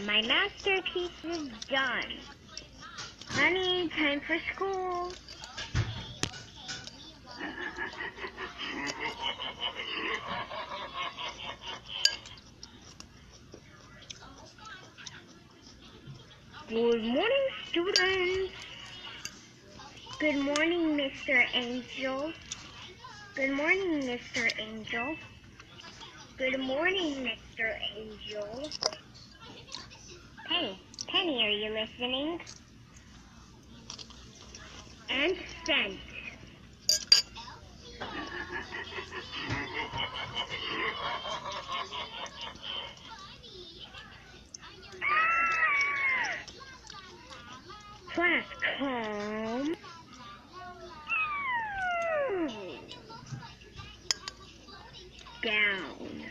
my masterpiece is done. Honey, time for school. Good morning, students. Good morning, Mr. Angel. Good morning, Mr. Angel. Good morning, Mr. Angel. Hey, are you listening? And sent. Class calm. Down.